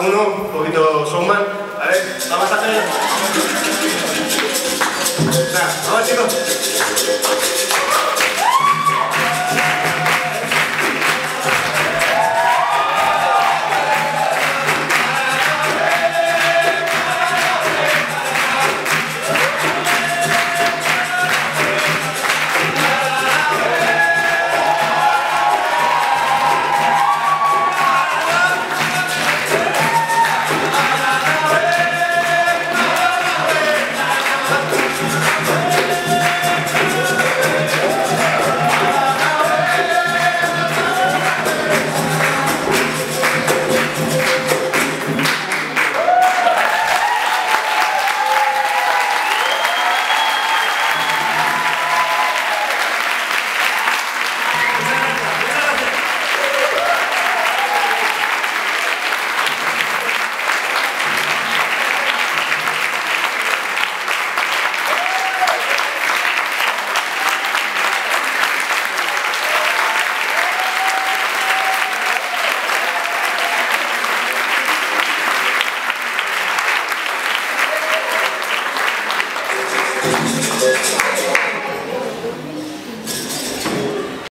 uno, un poquito showman. ¿Vale? Vamos a hacer... Vamos chicos.